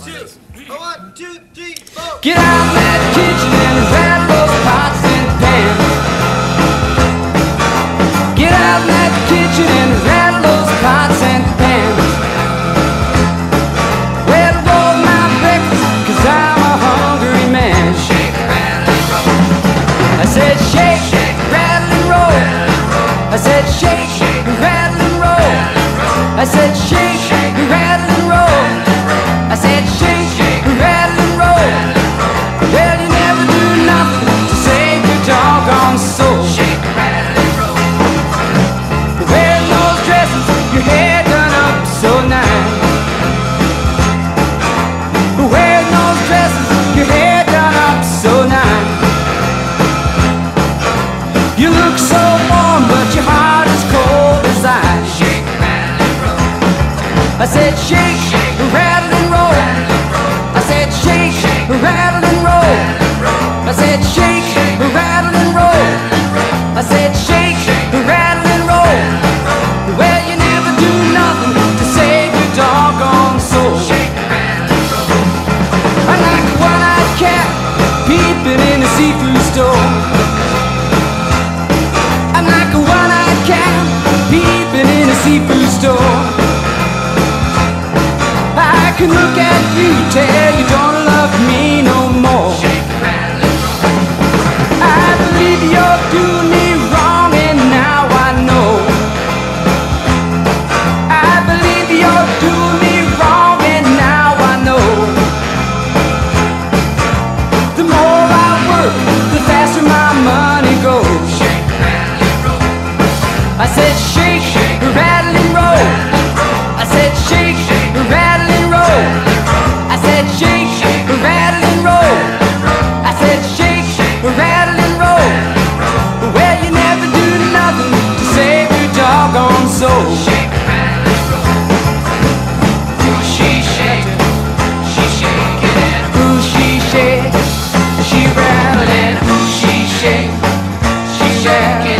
Get out of that kitchen and rattle those pots and pans. Get out of that kitchen and rattle those pots and pans. Well, roll my breakfast, cause I'm a hungry man. Shake, rattle, and roll. I said shake, rattle, and roll. I said shake, rattle, and roll. I said shake, said shake, rattle, and roll. I said shake, rattle, and roll. I said shake, rattle, and roll. I said shake, rattle, and roll. Well, you never do nothing to save your doggone soul. Shake, rattle, roll. I like a one-eyed cat peeping in a seafood store. I'm like a one-eyed cat peeping in a seafood store. Can look at you, shake, rattle and roll. I said shake, rattle and roll. Well, you never do nothing to save your doggone soul. Ooh, she shake, she shake it. Ooh, she shake, she rattle and ooh, she shake, she shake it.